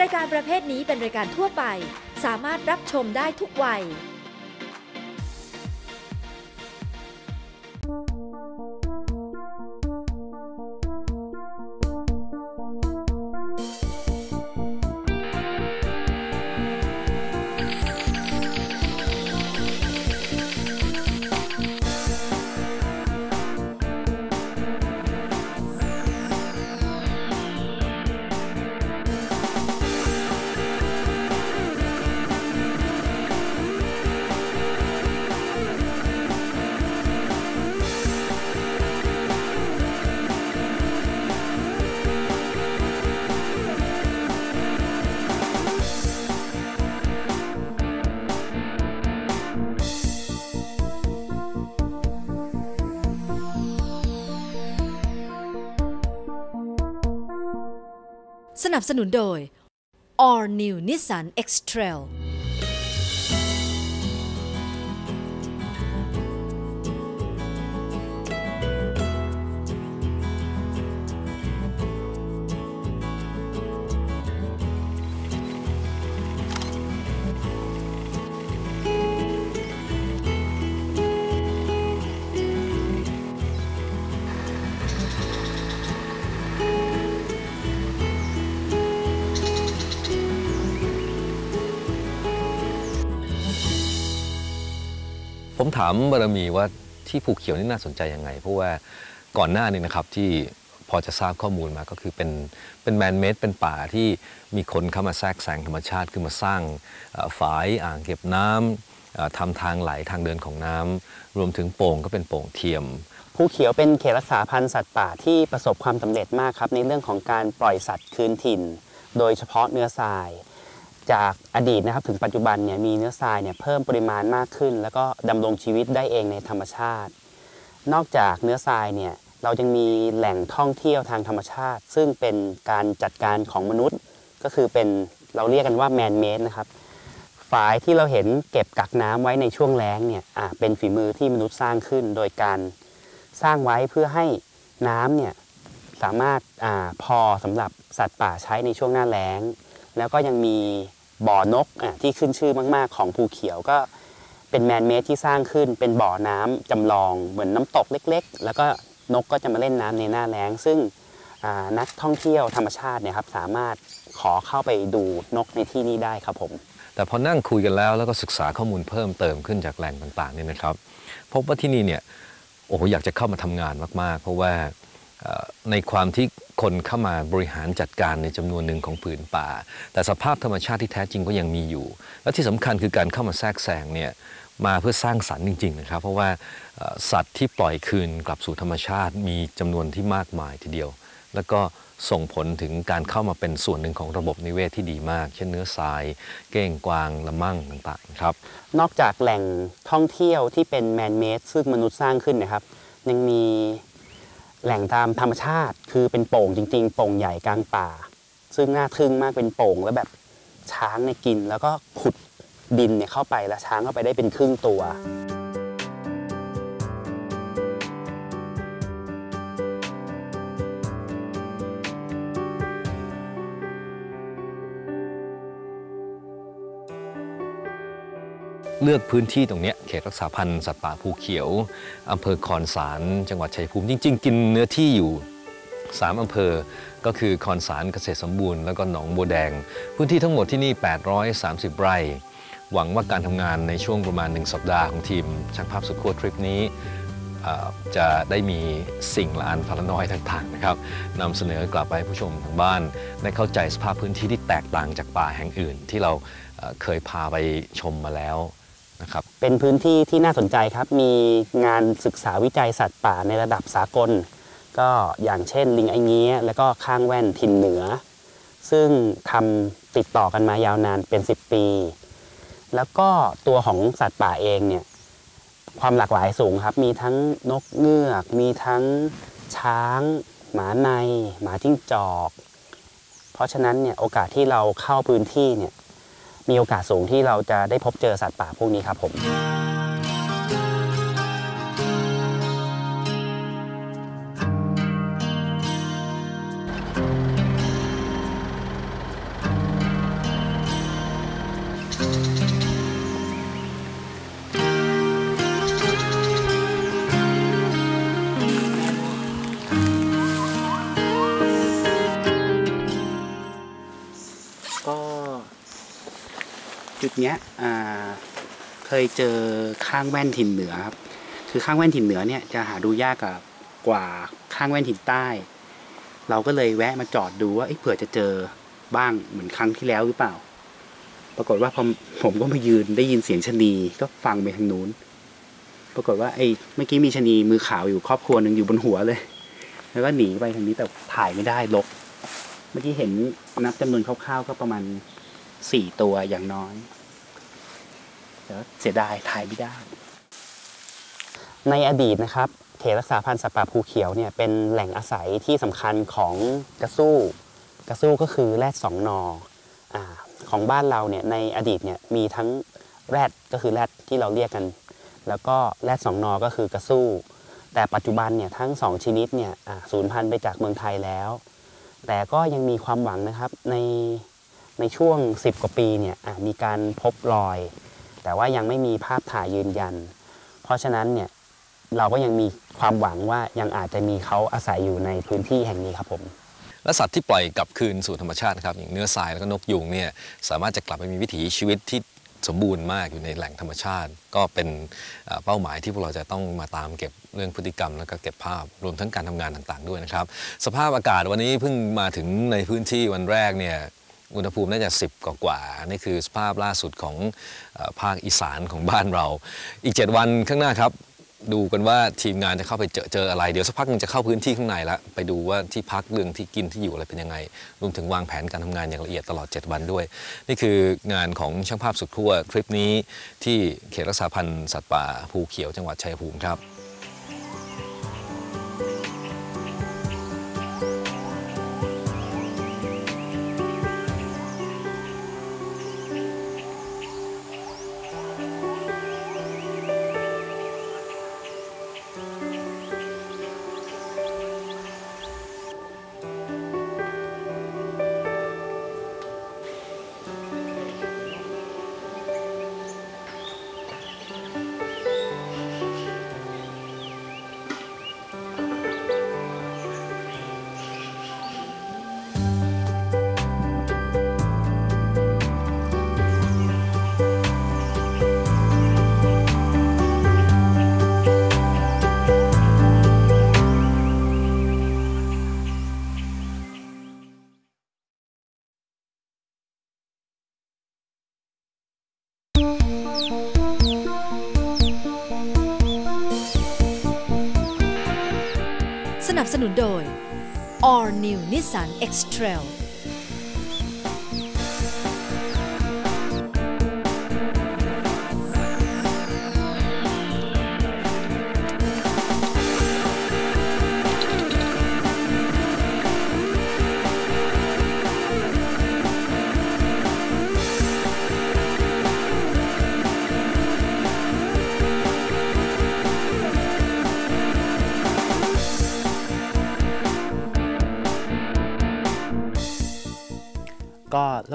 รายการประเภทนี้เป็นรายการทั่วไป สามารถรับชมได้ทุกวัย นับสนุนโดย All New Nissan X-Trail ถามบารมีว่าที่ภูเขียวนี่น่าสนใจยังไง เพราะว่าก่อนหน้านี้นะครับที่พอจะทราบข้อมูลมาก็คือเป็นเป็นแมนเมดเป็นป่าที่มีคนเข้ามาแทรกแซงธรรมชาติคือมาสร้างฝายอ่างเก็บน้ำเอ่อทำทางไหลทางเดินของน้ำรวมถึงโป่งก็เป็นโป่งเทียมภูเขียวเป็นเขตรักษาพันธุ์สัตว์ป่าที่ประสบความสำเร็จมากครับในเรื่องของการปล่อยสัตว์คืนถิ่น โดยเฉพาะเนื้อทราย จากอดีตนะครับถึงปัจจุบันเนี่ยมีเนื้อทรายเนี่ยเพิ่มปริมาณมากขึ้น แล้วก็ดำรงชีวิตได้เองในธรรมชาติ นอกจากเนื้อทรายเนี่ยเรายังมีแหล่งท่องเที่ยวทางธรรมชาติ ซึ่งเป็นการจัดการของมนุษย์ ก็คือเป็นเราเรียกกันว่าแมนเมดนะครับฝายที่เราเห็นเก็บกักน้ำไว้ในช่วงแล้งเนี่ยอ่าเป็นฝีมือที่มนุษย์สร้างขึ้น โดยการสร้างไว้เพื่อให้น้ำเนี่ยสามารถอาพอสำหรับสัตว์ป่าใช้ในช่วงหน้าแล้ง แล้วก็ยังมี บ่อนกอะที่ขึ้นชื่อมาก ๆ ของภูเขียวก็เป็นแมนเมดที่สร้างขึ้นเป็นบ่อน้ำจำลองเหมือนน้ำตกเล็ก ๆ แล้วก็นกก็จะมาเล่นน้ำในหน้าแล้ง ซึ่งอ่านักท่องเที่ยวธรรมชาติเนี่ยครับสามารถขอเข้าไปดูนกในที่นี้ได้ครับผม แต่พอนั่งคุยกันแล้วแล้วก็ศึกษาข้อมูลเพิ่มเติมขึ้นจากแหล่งต่างๆเนี่ยนะครับ พบว่าที่นี่เนี่ยโอ้โหอยากจะเข้ามาทำงานมากๆ เพราะว่าเอ่อในความที่ คนเข้ามาบริหารจัดการในจำนวนหนึ่งของผืนป่า แต่สภาพธรรมชาติที่แท้จริงก็ยังมีอยู่ และที่สำคัญคือการเข้ามาแทรกแซงเนี่ยมาเพื่อสร้างสรรค์จริงๆนะครับ เพราะว่าสัตว์ที่ปล่อยคืนกลับสู่ธรรมชาติมีจำนวนที่มากมายทีเดียว แล้วก็ส่งผลถึงการเข้ามาเป็นส่วนหนึ่งของระบบนิเวศที่ดีมาก เช่นเนื้อทราย เก้งกวางละมั่งต่างๆครับ นอกจากแหล่งท่องเที่ยวที่เป็นแมนเมดซึ่งมนุษย์สร้างขึ้นนะครับ ยังมี แหล่งตามธรรมชาติคือเป็นโป่งจริง ๆ โป่งใหญ่กลางป่า ซึ่งน่าทึ่งมากเป็นโป่งแล้วแบบช้างเนี่ยกิน แล้วก็ขุดดินเนี่ยเข้าไปแล้วช้างเข้าไปได้เป็นครึ่งตัว เลือกพื้นที่ตรงนี้ เขตรักษาพันธุ์สัตว์ป่าภูเขียวอำเภอคอนสารจังหวัดชัยภูมิ จริง ๆ กินเนื้อที่อยู่ 3 อำเภอ ก็คือคอนสารเกษตรสมบูรณ์แล้วก็หนองบัวแดง พื้นที่ทั้งหมดที่นี่ 830 ไร่ หวังว่าการทำงานในช่วงประมาณ 1 สัปดาห์ของทีมช่างภาพสุดขั้วทริปนี้จะได้มีสิ่งละอันพลน้อยต่างๆนะครับนำเสนอกลับไปให้ผู้ชมทางบ้าน ได้เข้าใจสภาพพื้นที่ที่แตกต่างจากป่าแห่งอื่น ที่เราเคยพาไปชมมาแล้ว นะครับเป็นพื้นที่ที่น่าสนใจครับ มีงานศึกษาวิจัยสัตว์ป่าในระดับสากล ก็อย่างเช่นลิงไอเงี้ยแล้วก็ข้างแว่นถิ่นเหนือ ซึ่งทำติดต่อกันมายาวนานเป็น 10 ปี แล้วก็ตัวของสัตว์ป่าเองเนี่ยความหลากหลายสูงครับ มีทั้งนกเงือก มีทั้งช้าง หมาใน หมาจิ้งจอก เพราะฉะนั้นเนี่ยโอกาสที่เราเข้าพื้นที่เนี่ย มีโอกาสสูงที่เราจะได้พบเจอสัตว์ป่าพวกนี้ครับผม ยเจอข้างแว่นถิ่นเหนือครับคือข้างแว่นถิ่นเหนือเนี่ยจะหาดูยากกับกว่าข้างแว่นถิ่นใต้ เราก็เลยแวะมาจอดดูว่าเผื่อจะเจอบ้างเหมือนครั้งที่แล้วหรือเปล่า ปรากฏว่าพอผมก็มายืนได้ยินเสียงชะนีก็ฟังไปทางนู้น ปรากฏว่าไอ้เมื่อกี้มีชะนีมือขาวอยู่ครอบครัวหนึ่งอยู่บนหัวเลย แล้วก็หนีไปทางนี้แต่ถ่ายไม่ได้ลบ เมื่อกี้เห็นนับจำนวนคร่าวๆก็ประมาณสี่ตัวอย่างน้อย เสียดายถ่ายไม่ได้ ในอดีตนะครับเขตรักษาพันธุ์สัตว์ป่าภูเขียวเนี่ยเป็นแหล่งอาศัยที่สำคัญของกระสู้ กระสู้ก็คือแรดสองนออของบ้านเราเนี่ยในอดีตเนี่ยมีทั้งแรดก็คือแรดที่เราเรียกกัน แล้วก็แรดสองนอก็คือกระสู้ แต่ปัจจุบันเนี่ยทั้งสองชนิดเนี่ยสูญพันธุ์ไปจากเมืองไทยแล้ว แต่ก็ยังมีความหวังนะครับในในช่วง 10 กว่าปีเนี่ยมีการพบรอย แต่ว่ายังไม่มีภาพถ่ายยืนยัน เพราะฉะนั้นเนี่ยเราก็ยังมีความหวังว่ายังอาจจะมีเขาอาศัยอยู่ในพื้นที่แห่งนี้ครับผม และสัตว์ที่ปล่อยกลับคืนสู่ธรรมชาตินะครับอย่างเนื้อทรายแล้วก็นกยูงเนี่ยสามารถจะกลับไปมีวิถีชีวิตที่สมบูรณ์มากอยู่ในแหล่งธรรมชาติ ก็เป็นเอ่อเป้าหมายที่พวกเราจะต้องมาตามเก็บเรื่องพฤติกรรม แล้วก็เก็บภาพรวมทั้งการทำงานต่างๆ ด้วยนะครับ สภาพอากาศวันนี้เพิ่งมาถึงในพื้นที่วันแรกเนี่ย อุณหภูมิน่าจะ 10 กว่ากว่า นี่คือสภาพล่าสุดของภาคอีสานของบ้านเรา อีก 7 วันข้างหน้าครับ ดูกันว่าทีมงานจะเข้าไปเจอเจออะไร เดี๋ยวสักพักหนึงจะเข้าพื้นที่ข้างในแล้วไปดูว่าที่พักเรื่องที่กินที่อยู่อะไรเป็นยังไง รวมถึงวางแผนการทำงานอย่างละเอียดตลอด 7 วันด้วย นี่คืองานของช่างภาพสุดขั้วทริปนี้ที่เขตรักษาพันธุ์สัตว์ป่าภูเขียวจังหวัดชัยภูมิครับ นับสนุนโดย All New Nissan X-Trail ก็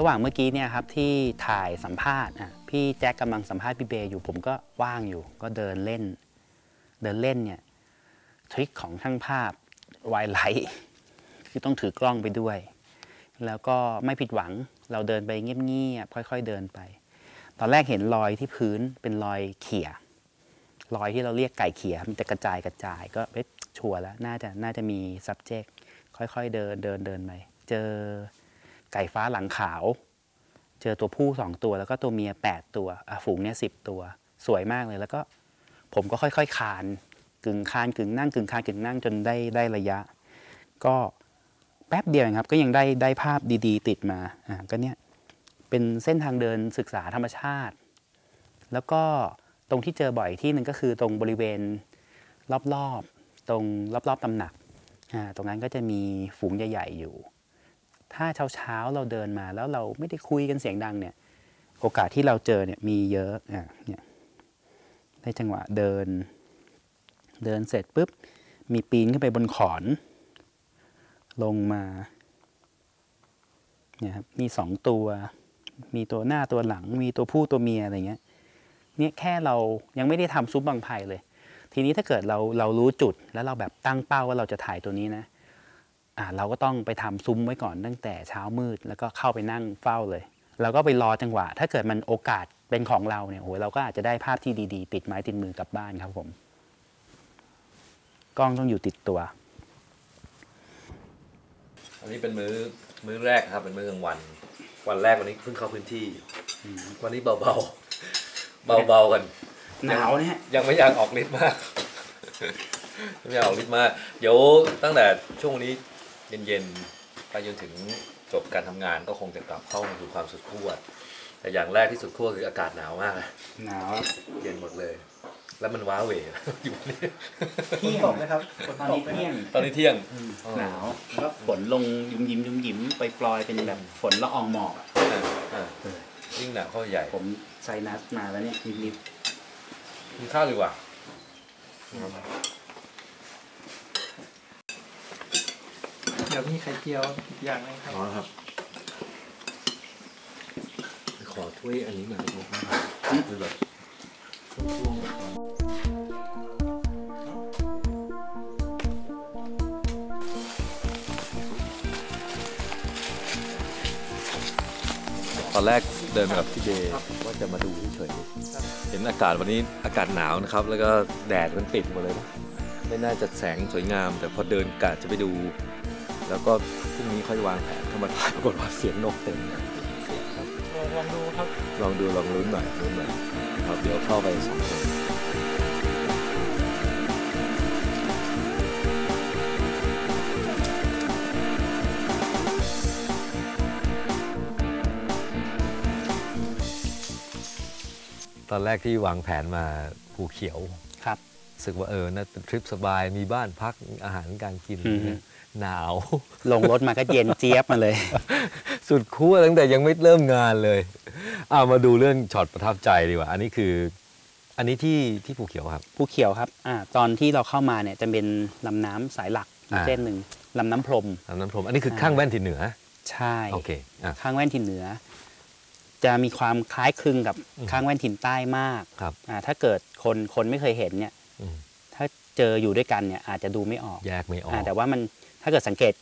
ระหว่างเมื่อกี้เนี่ยครับที่ถ่ายสัมภาษณ์อะพี่แจ็คกำลังสัมภาษณ์พี่เบย์อยู่ผมก็ว่างอยู่ ก็เดินเล่น เดินเล่นเนี่ยทริคของช่างภาพไวไลท์คือต้องถือกล้องไปด้วย แล้วก็ไม่ผิดหวังเราเดินไปเงียบๆค่อย ๆเดินไป ตอนแรกเห็นรอยที่พื้นเป็นรอยเขี่ยรอยที่เราเรียกไก่เขี่ยมันจะกระจายกระจายก็เอ๊ะชัวร์แล้วน่าจะน่าจะมี subject ค่อยๆเดินเดินเดินไปเจอ ไก่ฟ้าหลังขาว เจอตัวผู้สองตัว แล้วก็ตัวเมียแปดตัวอฝูงเนี้ยสิบตัว สวยมากเลยแล้วก็ผมก็ค่อย ๆ คาน กึ่งคานกึ่งนั่งกึ่งคานกึ่งนั่งจนได้ได้ระยะ ก็แป๊บเดียวครับ ก็ยังได้ได้ภาพดีๆ ติดมาอ่าก็เนี้ยเป็นเส้นทางเดินศึกษาธรรมชาติ แล้วก็ตรงที่เจอบ่อยที่หนึ่งก็คือตรงบริเวณรอบๆตรงรอบๆตำหนักอ่าตรงนั้นก็จะมีฝูงใหญ่ ๆ อยู่ ถ้าเช้าเช้าเราเดินมาแล้วเราไม่ได้คุยกันเสียงดังเนี่ย โอกาสที่เราเจอเนี่ยมีเยอะอะเนี่ยได้จังหวะเดิน เดินเสร็จปุ๊บมีปีนขึ้นไปบนขอน ลงมาเนี่ยครับมีสองตัว มีตัวหน้าตัวหลัง มีตัวผู้ตัวเมียอะไรเงี้ยเนี่ยแค่เรายังไม่ได้ทำซุปบางไผ่เลย ทีนี้ถ้าเกิดเราเรารู้จุดแล้วเราแบบตั้งเป้าว่าเราจะถ่ายตัวนี้นะ เราก็ต้องไปทำซุ้มไว้ก่อนตั้งแต่เช้ามืด แล้วก็เข้าไปนั่งเฝ้าเลยเราก็ไปรอจังหวะ ถ้าเกิดมันโอกาสเป็นของเราเนี่ยโอ้โหเราก็อาจจะได้ภาพที่ดีๆ ติดไม้ติดมือกลับบ้านครับผมกล้องต้องอยู่ติดตัว อันนี้เป็นมื้อมื้อแรกครับ เป็นมื้อกลางวัน วันแรกวันนี้เพิ่งเข้าพื้นที่ วันนี้เบาๆเบาๆกันหนาวเนี่ยยังไม่อยากออกฤทธิ์มากไม่อยากออกฤทธิ์มาก เดี๋ยวตั้งแต่ช่วงนี้ เย็นๆไปจนถึงจบการทำงานก็คงจะกลับเข้ามาสู่ความสุดขั้วแต่อย่างแรกที่สุดขั้วคืออากาศหนาวมากหนาวเย็นหมดเลย แล้วมันว้าเหวอยู่นี่เที่ยงนะครับตอนนี้เที่ยงตอนนี้เที่ยงหนาวแล้วก็ฝนลงยิ้มยิ้มยิ้มยิ้มไปปลอยๆเป็นแบบฝนละอองหมอกอะอ่าอ่ายิ่งหนาวเข้าใหญ่ผมไซนัสมาแล้วเนี่ยนิดกินข้าวดีกว่า ดี๋ยวมีไข่เจียวอีกอย่างหนึงครับอ๋อครับขอถ้วยอันนี้หน่อยได้ไหมคือแบบตอนแรกเดินมากับพี่เดย์ว่าจะมาดูเฉยๆเห็นอากาศวันนี้อากาศหนาวนะครับ แล้วก็แดดมันปิดหมดเลยนะไม่น่าจะแสงสวยงาม แต่พอเดินกะจะไปดู แล้วก็พรุ่งนี้ค่อยวางแผนเข้ามาถ่ายปรากฏว่าเสียงนกเต็มลองดูครับ ลองดูลองลุ้นหน่อยลุ้นหน่อยครับเดี๋ยวเข้าไปสองคนตอนแรกที่วางแผนมาภูเขียว สึกว่าเออน่าเป็นทริปสบายมีบ้านพักอาหารการกินอือฮึหนาว ลงรถมาก็เย็นเจี๊ยบมาเลย สุดขั้วตั้งแต่ยังไม่เริ่มงานเลยเอามาดูเรื่องช็อตประทับใจดีกว่า อันนี้คือ อันนี้ที่ที่ภูเขียวครับภูเขียวครับอ่าตอนที่เราเข้ามาเนี่ยจะเป็นลำน้ำสายหลักอีกอ่าเส้นหนึ่งลำน้ำพรมลำน้ำพรม อันนี้คือข้างแว่นทิศเหนือ ใช่โอเคอะข้างแว่นถิ่นเหนือ จะมีความคล้ายคลึงกับอืมข้างแว่นถิ่นใต้มากครับอ่าถ้าเกิดคนคนไม่เคยเห็นเนี่ยอืม ถ้าเจออยู่ด้วยกันเนี่ยอาจจะดูไม่ออกแยกไม่ออกอ่าแต่ว่ามันถ้าเกิดสังเกต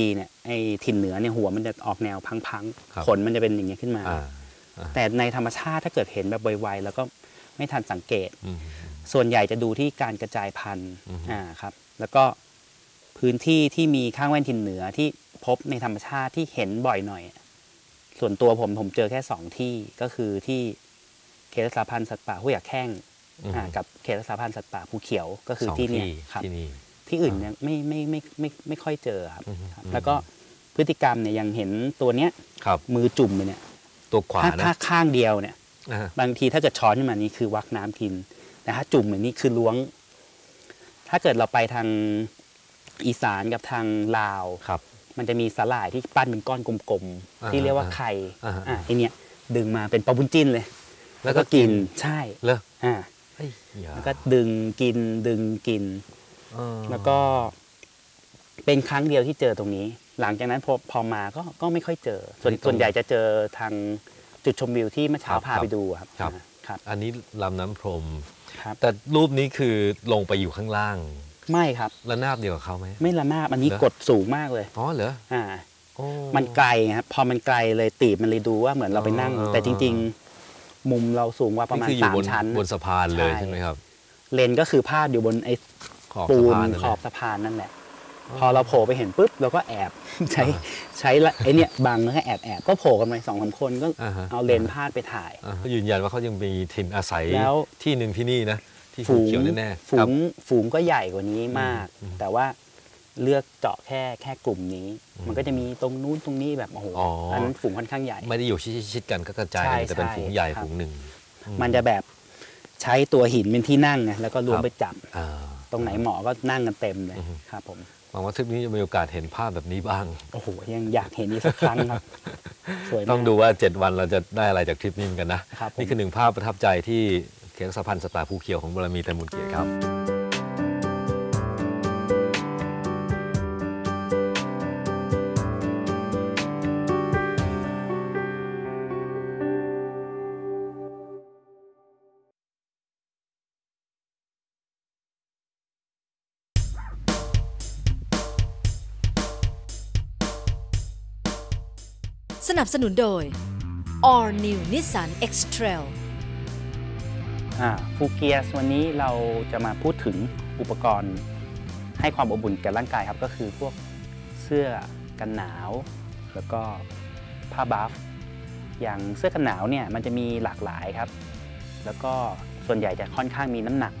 ดีๆเนี่ยไอ้ถิ่นเหนือเนี่ยหัวมันจะออกแนวพังครับๆขนมันจะเป็นอย่างเงี้ยขึ้นมาอ่าแต่ในธรรมชาติถ้าเกิดเห็นแบบไวๆแล้วก็ไม่ทันสังเกตอืมส่วนใหญ่จะดูที่การกระจายพันธุ์อือฮึอ่าครับ แล้วก็พื้นที่ที่มีข้างแว่นทินเหนือที่พบในธรรมชาติที่เห็นบ่อยหน่อย ส่วนตัวผมผมเจอแค่สองที่ก็คือที่เขตรักษาพันธุ์สัตว์ป่าห้วยหยาแข้งอืมอ่า กับเขตรักษาพันธุ์สัตว์ป่าภูเขียวก็คือสงที่เนี่ยครับที่นี่ที่อื่นเนี่ยไม่ไม่ไม่ไม่ไม่ไม่ค่อยเจอครับอือฮึครับอืมแล้วก็พฤติกรรมเนี่ยยังเห็นตัวเนี้ยครับมือจุ่มไปเนี่ยตัวขวาถ้านะถ้าข้างเดียวเนี่ยอ่าบางทีถ้าเกิดช้อนขึ้นมานี่คือวักน้ำกินแต่ถ้าจุ่มแบบนี้คือล้วง ถ้าเกิดเราไปทางอีสานกับทางลาวครับ มันจะมีสาหร่ายที่ปั้นเป็นก้อนกลมอ่าๆที่เรียกว่าไข่อ่าฮะอ่าไอเนี้ยดึงมาเป็นปลาบุญจิ้นเลย แล้วก็กินใช่เลออ่าเฮ้ยอย่า แล้วก็ดึงกินดึงกินเออแล้วก็เป็นครั้งเดียวที่เจอตรงนี้ หลังจากนั้นพอพอมาก็ก็ไม่ค่อยเจอ ส่วนส่วนใหญ่จะเจอทางจุดชมวิวที่เมื่อเช้าพาไปดูครับครับอ่าครับ อันนี้ลำน้ำพรมครับแต่รูปนี้คือลงไปอยู่ข้างล่าง ไม่ครับระนาบเดียวกับเขาไหมไม่ละนาบอันนี้เหรอกดสูงมากเลยอ๋อเหรออ่าโอ้มันไกลครับพอมันไกลเลยตีบมันเลยดูว่าเหมือนเราไปนั่งอ๋อแต่จริง ๆ มุมเราสูงกว่าประมาณนี่คืออยู่สามบนชั้นบนสะพานเลยใช่ใช่ไหมครับ เลนก็คือพาดอยู่บนไอ้ขอบปูสะนพานนั่นขแหอละบสะพานนั่นแหละ พอเราโผล่ไปเห็นปุ๊บเราก็แอบใช้ใช้ละไอเนี่ยบังแล้วก็แอบแอบก็โผล่กันไปสองสามคนก็อ่าฮะเอาเลนพาดไปถ่ายอ่าเขายืนยันว่าเขายังมีถิ่นอาศัยแล้วที่หนึ่งที่นี่นะที่ภูฝูงเขียวแน่ๆฝูครับงฝูงก็ใหญ่กว่านี้มากอืมแต่ว่า เลือกเจาะแค่แค่กลุ่มนี้อืมมันก็จะมีตรงนู้นตรงนี้แบบโอ้โหอ๋ออัอันนั้นฝูงค่อนข้างใหญ่ ไม่ได้อยู่ชิดๆกันก็กระจายใช่กันแต่เป็นใช่ฝูงใหญ่ครับฝูงหนึ่ง มันจะแบบใช้ตัวหินเป็นที่นั่งไงแล้วก็รวครับมไปจับอ่าตรงไหนเหมาะก็นั่งกันเต็มเลยอือฮึครับผมหวังว่าทริปนี้จะมีโอกาสเห็นภาพแบบนี้บ้างโอ้โหยังอยากเห็นอีกสักครั้งครับสวยมากต้องดูว่า 7 วันเราจะได้อะไรจากทริปนี้เหมือนกันนะครับผมนี่คือหนึ่งภาพประทับใจที่เขตรักษาพันธุ์สัตว์ป่าภูเขียวของบารมีแต่มูลเกียรติครับ สนับสนุนโดย All New Nissan X-Trail ฟูเกียสวันนี้เราจะมาพูดถึงอุปกรณ์ให้ความอบอุ่นแก่ร่างกายครับ ก็คือพวกเสื้อกันหนาว แล้วก็ผ้าบัฟอย่างเสื้อกันหนาวเนี่ยมันจะมีหลากหลายครับ แล้วก็ส่วนใหญ่จะค่อนข้างมีน้ำหนัก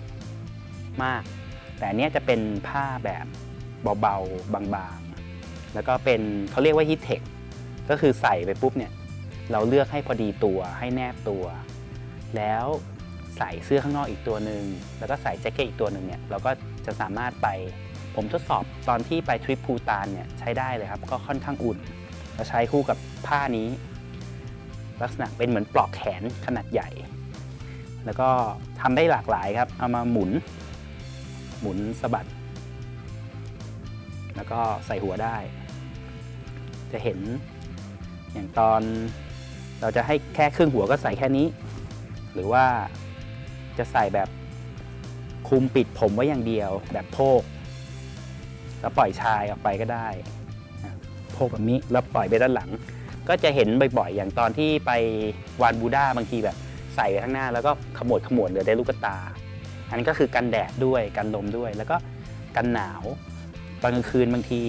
มาก แต่เนี้ยจะเป็นผ้าแบบเบาๆ บางๆ แล้วก็เป็นเขาเรียกว่าฮิตเทค ก็คือใส่ไปปุ๊บเนี่ยเราเลือกให้พอดีตัวให้แนบตัว แล้วใส่เสื้อข้างนอกอีกตัวหนึ่งแล้วก็ใส่แจ็คเก็ตอีกตัวหนึ่งเนี่ยเราก็จะสามารถไปผมทดสอบตอนที่ไปทริปภูตานเนี่ยใช้ได้เลยครับ ก็ค่อนข้างอุ่นแล้วใช้คู่กับผ้านี้ ลักษณะเป็นเหมือนปลอกแขนขนาดใหญ่ แล้วก็ทำได้หลากหลายครับ เอามาหมุน หมุนสะบัด แล้วก็ใส่หัวได้ จะเห็น อย่างตอนเราจะให้แค่ครึ่งหัวก็ใส่แค่นี้ หรือว่าจะใส่แบบคลุมปิดผมไว้อย่างเดียว แบบโพก แล้วปล่อยชายออกไปก็ได้โพกแบบนี้แล้วปล่อยไปด้านหลัง ก็จะเห็นบ่อยๆ อย่างตอนที่ไปวานบูด้าบางทีแบบใส่ไว้ข้างหน้า แล้วก็ขมวดขมวดเหลือได้ลูกตา อันนี้ก็คือกันแดดด้วยกันลมด้วย แล้วก็กันหนาวตอนกลางคืนบางที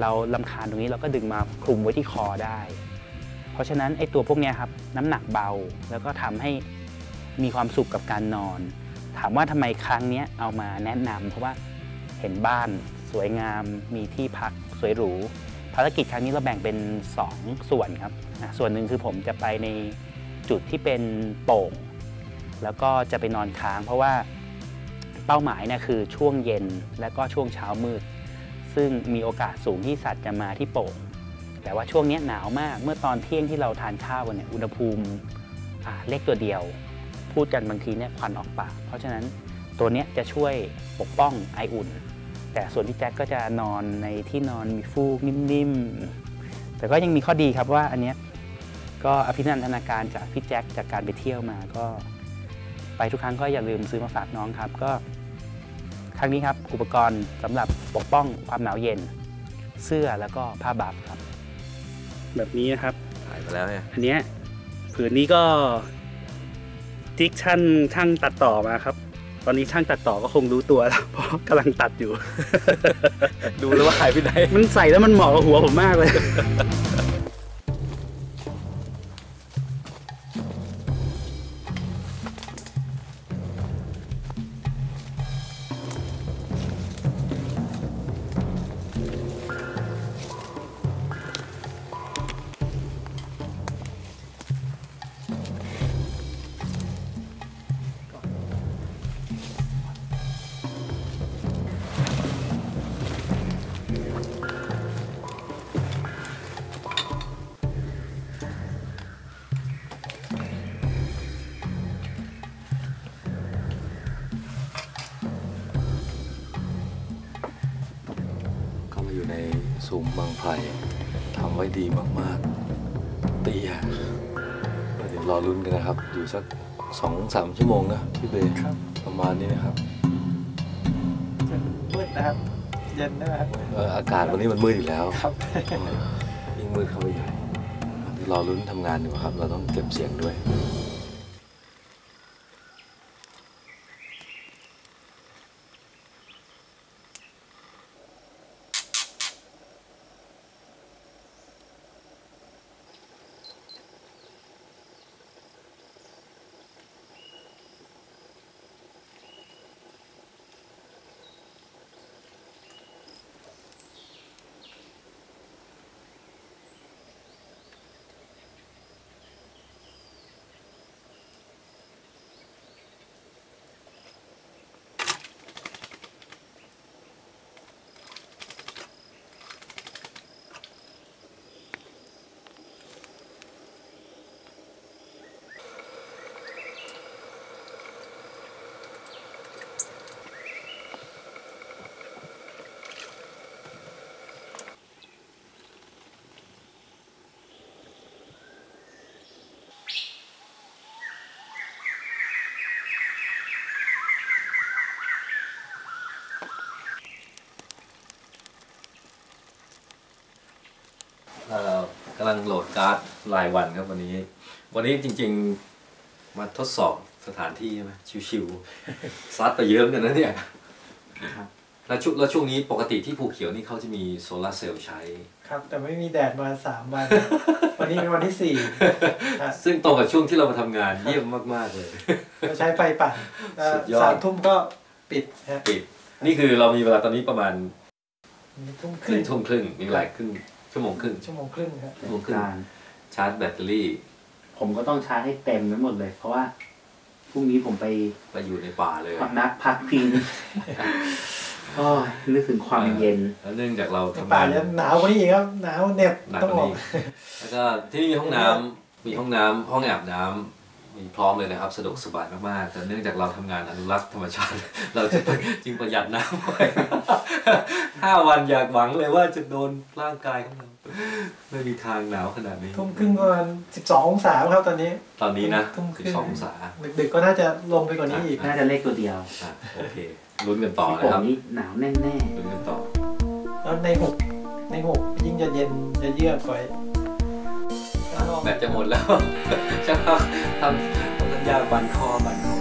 เราลำคาญตรงนี้เราก็ดึงมาคลุมไว้ที่คอได้ ราะฉะนั้นไอ้ตัวพวกนี้ครับน้ำหนักเบาแล้วก็ทำให้มีความสุขกับการนอน ถามว่าทำไมครั้งนี้เอามาแนะนำเพราะว่าเห็นบ้านสวยงาม มีที่พักสวยหรูภารกิจครั้งนี้เราแบ่งเป็น 2 ส่วนครับส่วนหนึ่งคือผมจะไปในจุดที่เป็นโป่ง แล้วก็จะไปนอนค้าง เพราะว่าเป้าหมายเนี่ยคือช่วงเย็นและก็ช่วงเช้ามืด ซึ่งมีโอกาสสูงที่สัตว์จะมาที่โป่ง แต่ว่าช่วงเนี้ยหนาวมาก เมื่อตอนเที่ยงที่เราทานข้าวกันเนี่ยอุณหภูมิเลขตัวเดียว พูดกันบางทีเนี่ยควันออกปาก เพราะฉะนั้นตัวเนี้ยจะช่วยปกป้องไออุ่น แต่ส่วนพี่แจ็คก็จะนอนในที่นอนมีฟูกนิ่มๆ แต่ก็ยังมีข้อดีครับว่าอันเนี้ยก็อภินันทนาการจากพี่แจ็คจากการไปเที่ยวมาก็ ไปทุกครั้งก็อย่าลืมซื้อมาฝากน้องครับก็ครั้งนี้ครับอุปกรณ์สำหรับปกป้องความหนาวเย็น เสื้อแล้วก็ผ้าบัฟครับ แบบนี้นะครับถ่ายไปแล้วเนี่ยอันเนี้ยผืนนี้ก็จิ๊กช่างช่างตัดต่อมาครับ ตอนนี้ช่างตัดต่อก็คงรู้ตัวแล้วเพราะกำลังตัดอยู่ ดูแล้วว่าหายไปไหนมันใส่แล้วมันเหมาะกับหัวผมมากเลย ซุ้มบางไพรทำไว้ดีมากๆเตี้ยเดี๋ยวรอลุ้นกันนะครับ อยู่สักสองสามชั่วโมงนะพี่เบย์ครับประมาณนี้นะครับจะมืดนะครับ เย็นนะครับเอ่ออากาศวันนี้มันมืดอีกแล้วครับเออยิ่งมืดเข้าไปใหญ่เดี๋ยวรอลุ้นทำงานอยู่ครับ เราต้องเก็บเสียงด้วย กำลังโหลดการ์ดรายวันครับวันนี้ วันนี้จริง ๆ มาทดสอบสถานที่ใช่ไหมชิวๆซัดไปเยอะเหมือนกันนะเนี่ยครับแล้วช่วงแล้วช่วงนี้ปกติที่ภูเขียวนี่เขาจะมีโซลาร์เซลล์ใช้ ครับ แต่ไม่มีแดดมาสามวัน วันนี้เป็นวันที่สี่ฮะซึ่งตรงกับช่วงที่เรามาทำงานเยี่ยมมาก ๆ เลยเราใช้ไฟปั่นเอ่อสุดยอดสามทุ่มก็ปิดฮะปิด นี่คือเรามีเวลาตอนนี้ประมาณมีทุ่มคครึ่รึ่งงทุ่มครึ่งมีเวลาครึ่ง ชั่วโมงครึ่งชั่วโมงครึ่งครับชั่วโมงครึ่งชาร์จแบตเตอรี่ ผมก็ต้องชาร์จให้เต็มไว้หมดเลย เพราะว่าพรุ่งนี้ผมไปไปอยู่ในป่าเลยพักนักพักพิงโอ้ยนึกถึงความเย็นแล้วเนื่องจากเราทำป่างานจะหนาวกว่านี้อีกครับหนาวเหน็บหนักต้องกว่าบอกนี้แล้วก็ที่นี่มีห้องน้ำมีห้องน้ำห้องอาบน้ำ มีพร้อมเลยนะครับ สะดวกสบายมากๆ แต่เนื่องจากเราทำงานอนุรักษ์ธรรมชาติ เราจะจึงประหยัดน้ำไว้ห้าวันอยากหวังเลยว่าจะโดนร่างกายของเราไม่มีทางหนาวขนาดนี้ทุ่มครึ่งประมาณสิบสององศาครับตอนนี้ ตอนนี้นะทุ่มครึ่ง12องศาดึกๆก็น่าจะลงไปกว่านี้อีกน่าจะเลขตัวเดียวอะโอเคลุ้นกันต่อที่นะผมครับนี่หนาวแน่ลุ้นกันต่อแล้วในหกในหกยิ่งจะเย็นจะเยือกกว่าข้างนอก แบตจะหมดแล้วชอบทำทำสัญญาบันคอบันคอ